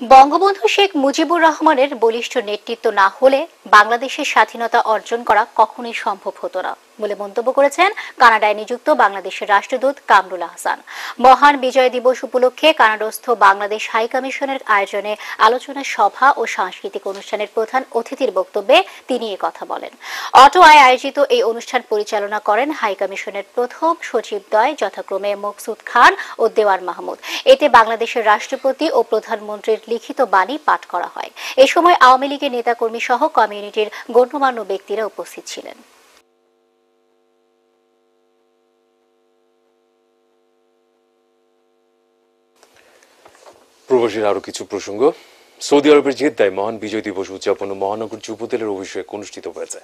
বঙ্গবন্ধু শেখ মুজিবুর রহমানের বলিষ্ঠ নেতৃত্ব না হলে বাংলাদেশের স্বাধীনতা অর্জন করা কখনোই সম্ভব হতো না বলে মন্তব্য করেছেন কানাডায় নিযুক্ত বাংলাদেশের রাষ্ট্রদূত কামরুল আহসান মহান বিজয় দিবস উপলক্ষে কানাডস্থ বাংলাদেশ হাই কমিশনের আয়োজনে আলোচনা সভা ও সাংস্কৃতিক অনুষ্ঠানের প্রধান অতিথির বক্তব্যে তিনি কথা বলেন। অটোয়ায় আয়োজিত এই অনুষ্ঠান পরিচালনা করেন হাই কমিশনের প্রথম সচিবদ্বয় যথাক্রমে মকসুদ খান ও দেওয়ার মাহমুদ। এতে বাংলাদেশের রাষ্ট্রপতি ও প্রধানমন্ত্রীর লিখিত বাণী পাঠ করা হয়। এ সময় আওয়ামী লীগের নেতাকর্মী সহ কমিউনিটির গণ্যমান্য ব্যক্তিরা উপস্থিত ছিলেন। প্রবাসীর আরও কিছু প্রসঙ্গ। সৌদি আরবের জেদ্দায় মহান বিজয় দিবস উদযাপন ও মহানগর যুবদলের অভিষেক অনুষ্ঠিত হয়েছে।